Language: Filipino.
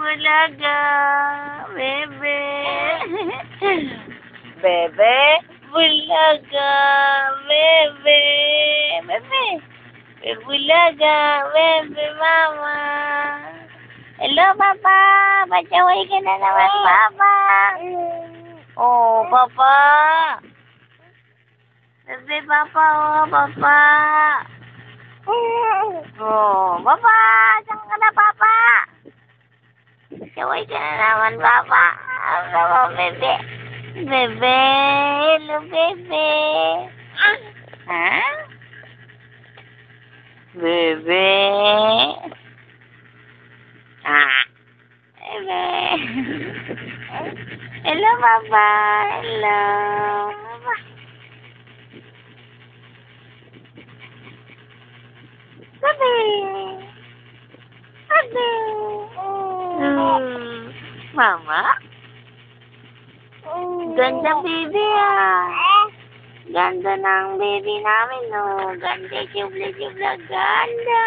Bulaga, bebe. bebe, bulaga, bebe. Bebe. Bebe bulaga, bebe mama. Hello, Papa. Pachaway ka na naman, Papa. Oh, Papa. Bebe, Papa, oh, Papa. Oh, Papa. Saway ka na naman, bebe? Hello, bebe. Ha? Bebe. Ah. Bebe. Hello, Papa. Hello. Papa. Bebe. Mama? Ganda baby ah. Ganda ng baby namin no. Ganda, chubla, chubla, ganda.